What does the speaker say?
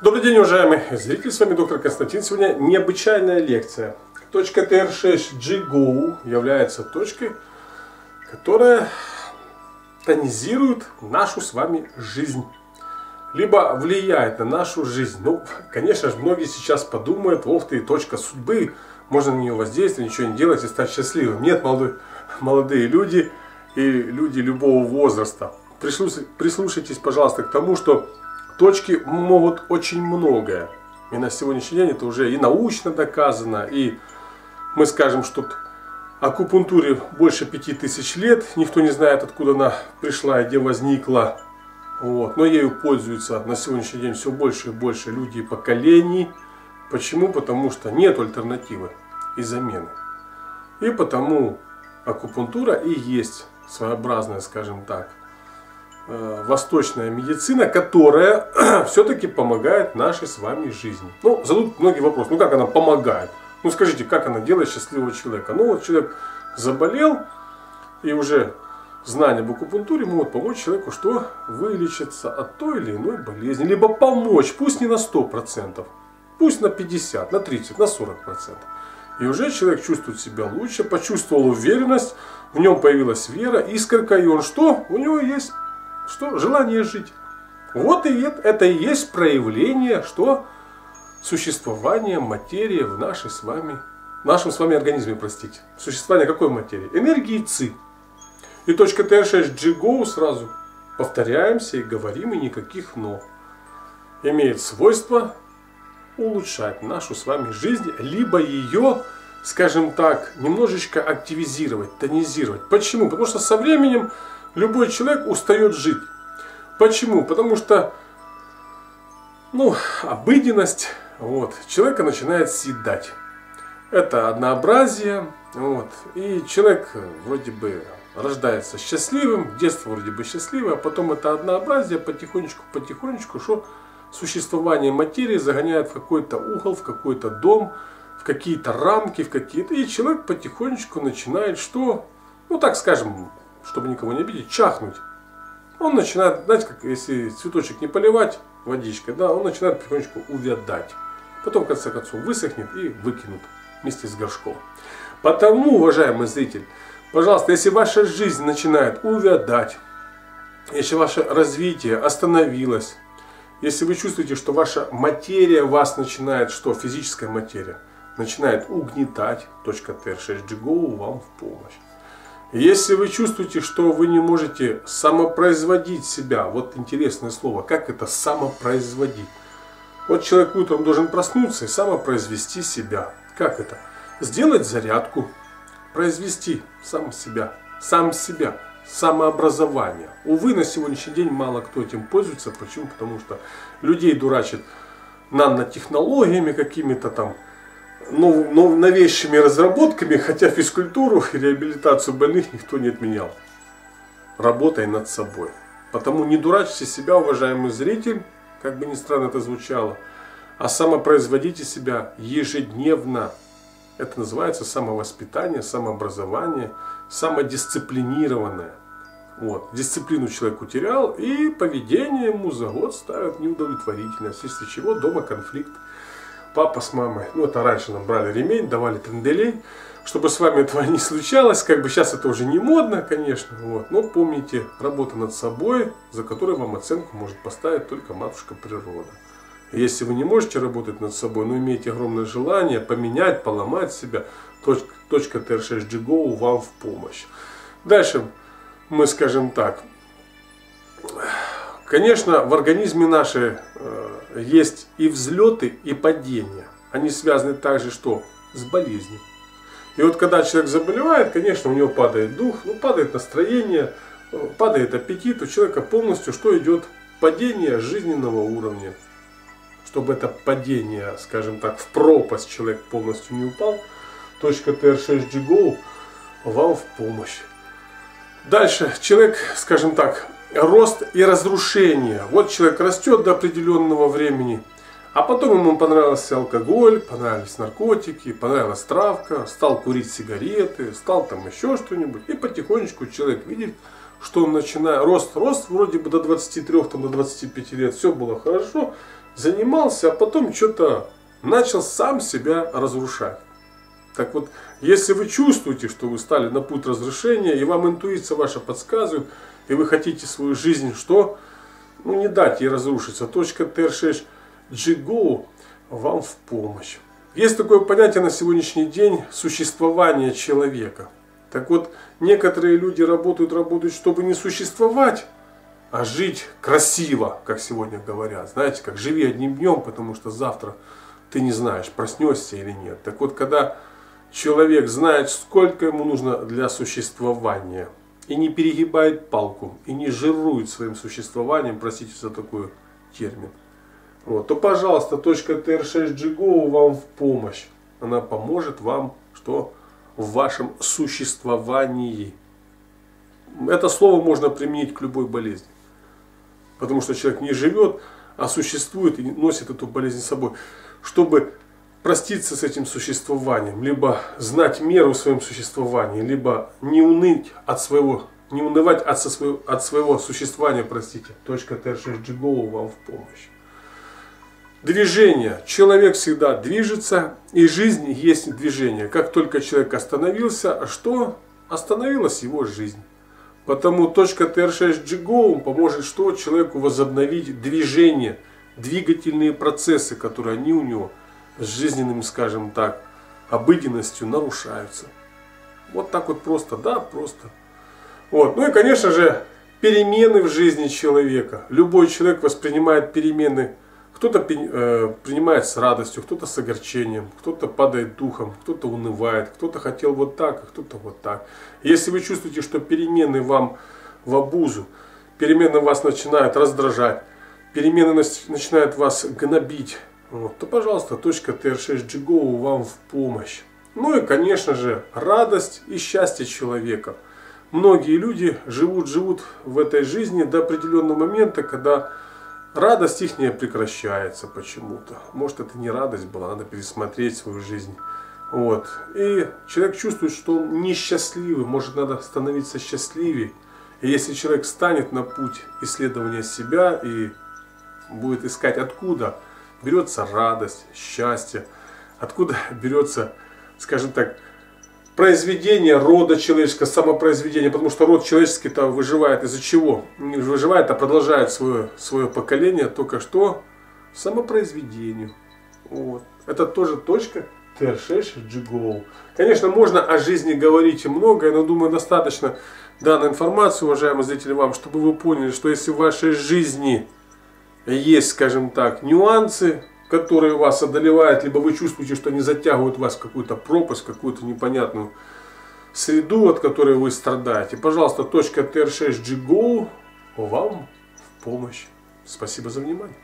Добрый день, уважаемые зрители, с вами доктор Константин. Сегодня необычайная лекция. Точка TR6G-GO является точкой, которая тонизирует нашу с вами жизнь. Либо влияет на нашу жизнь. Ну, конечно же, многие сейчас подумают, ох ты, точка судьбы, можно на нее воздействовать, ничего не делать и стать счастливым. Нет, молодые, молодые люди и люди любого возраста. Прислушайтесь, пожалуйста, к тому, что точки могут очень многое. И на сегодняшний день это уже и научно доказано, и мы скажем, что акупунктуре больше пяти тысяч лет, никто не знает, откуда она пришла и где возникла. Вот. Но ею пользуются на сегодняшний день все больше и больше люди и поколений. Почему? Потому что нет альтернативы и замены. И потому акупунктура и есть своеобразная, скажем так, восточная медицина, которая все-таки помогает нашей с вами жизни. Ну, зададут многие вопросы, ну как она помогает? Ну скажите, как она делает счастливого человека? Ну вот человек заболел, и уже знания об акупунктуре могут помочь человеку, что вылечиться от той или иной болезни. Либо помочь, пусть не на 100%, пусть на 50, на 30, на 40%. И уже человек чувствует себя лучше, почувствовал уверенность, в нем появилась вера, искорка, и он что? У него есть что? Желание жить. Вот и это и есть проявление, что существование материи в нашей с вами, в нашем с вами организме, простите. Существование какой материи? Энергии ЦИ. И точка Т6G сразу повторяемся и говорим, и никаких но. Имеет свойство улучшать нашу с вами жизнь, либо ее, скажем так, немножечко активизировать, тонизировать. Почему? Потому что со временем любой человек устает жить. Почему? Потому что ну, обыденность вот, человека начинает съедать. Это однообразие. Вот, и человек вроде бы рождается счастливым, детство вроде бы счастливое, а потом это однообразие потихонечку, потихонечку, что существование материи загоняет в какой-то угол, в какой-то дом, в какие-то рамки, в какие-то... И человек потихонечку начинает что? Ну, так скажем, чтобы никого не обидеть, чахнуть. Он начинает, знаете, как если цветочек не поливать водичкой, да, он начинает потихонечку увядать. Потом, в конце концов, высохнет и выкинут вместе с горшком. Потому, уважаемый зритель, пожалуйста, если ваша жизнь начинает увядать, если ваше развитие остановилось, если вы чувствуете, что ваша материя вас начинает, что физическая материя, начинает угнетать, точка TR6Go вам в помощь. Если вы чувствуете, что вы не можете самопроизводить себя, вот интересное слово, как это самопроизводить? Вот человек утром должен проснуться и самопроизвести себя. Как это? Сделать зарядку, произвести сам себя, сам себя, самообразование. Увы, на сегодняшний день мало кто этим пользуется. Почему? Потому что людей дурачат нанотехнологиями какими-то там, нов, нов, новейшими разработками, хотя физкультуру и реабилитацию больных никто не отменял. Работай над собой. Потому не дурачьте себя, уважаемый зритель, как бы ни странно это звучало, а самопроизводите себя ежедневно. Это называется самовоспитание, самообразование, самодисциплинированное. Вот. Дисциплину человек утерял, и поведение ему за год ставят неудовлетворительное, вследствие чего дома конфликт папа с мамой, ну это раньше нам брали ремень, давали тренделей, чтобы с вами этого не случалось, как бы сейчас это уже не модно, конечно, вот, но помните, работа над собой, за которой вам оценку может поставить только матушка природа. Если вы не можете работать над собой, но имеете огромное желание поменять, поломать себя, точка, точка TR6Go вам в помощь. Дальше мы скажем так, Конечно, в организме нашей э, есть и взлеты, и падения. Они связаны также что? С болезнью. И вот когда человек заболевает, конечно, у него падает дух, ну, падает настроение, э, падает аппетит, у человека полностью что идет? Падение жизненного уровня. Чтобы это падение, скажем так, в пропасть человек полностью не упал, точка TR6Go вам в помощь. Дальше человек, скажем так, рост и разрушение. Вот человек растет до определенного времени, а потом ему понравился алкоголь, понравились наркотики, понравилась травка, стал курить сигареты, стал там еще что-нибудь. И потихонечку человек видит, что он начинает, рост, рост вроде бы до 23, там, до 25 лет, все было хорошо. занимался, а потом что-то начал сам себя разрушать. Так вот, если вы чувствуете, что вы стали на путь разрушения, и вам интуиция ваша подсказывает, и вы хотите свою жизнь что? Ну, не дать ей разрушиться. Точка TR6 GGO вам в помощь. Есть такое понятие на сегодняшний день существование человека. Так вот, некоторые люди работают, работают, чтобы не существовать, а жить красиво, как сегодня говорят. Знаете, как живи одним днем, потому что завтра ты не знаешь, проснешься или нет. Так вот, когда человек знает, сколько ему нужно для существования, и не перегибает палку, и не жирует своим существованием, простите за такой термин, вот, то, пожалуйста, точка TR6GGO вам в помощь. Она поможет вам что в вашем существовании. Это слово можно применить к любой болезни. Потому что человек не живет, а существует и носит эту болезнь с собой. Чтобы проститься с этим существованием, либо знать меру в своем существовании, либо не уныть от своего, не унывать от, со своего, от своего существования, простите. Точка TR6GGO вам в помощь. Движение. Человек всегда движется, и жизнь есть движение. Как только человек остановился, что? Остановилась его жизнь. Потому точка TR6GGO поможет что? Человеку возобновить движение, двигательные процессы, которые они у него с жизненным, скажем так, обыденностью нарушаются. Вот так вот просто, да, просто. Вот. Ну и, конечно же, перемены в жизни человека. Любой человек воспринимает перемены кто-то э, принимает с радостью, кто-то с огорчением, кто-то падает духом, кто-то унывает, кто-то хотел вот так, а кто-то вот так. Если вы чувствуете, что перемены вам в обузу, перемены вас начинают раздражать, перемены начинают вас гнобить, вот, то, пожалуйста, точка TR6GGO вам в помощь. Ну и, конечно же, радость и счастье человека. Многие люди живут-живут в этой жизни до определенного момента, когда радость их не прекращается почему-то. Может это не радость была, надо пересмотреть свою жизнь. Вот. И человек чувствует, что он несчастливый, может надо становиться счастливее. И если человек станет на путь исследования себя и будет искать откуда берется радость, счастье, откуда берется, скажем так, произведение рода человеческого, самопроизведение, потому что род человеческий-то выживает из-за чего? Не выживает, а продолжает свое, свое поколение только что самопроизведению. Вот. Это тоже точка TR6 GGO. Конечно, можно о жизни говорить и многое, но думаю, достаточно данной информации, уважаемые зрители, вам, чтобы вы поняли, что если в вашей жизни есть, скажем так, нюансы, которые вас одолевают, либо вы чувствуете, что они затягивают вас в какую-то пропасть, какую-то непонятную среду, от которой вы страдаете, пожалуйста, точка TR6GGO вам в помощь. Спасибо за внимание.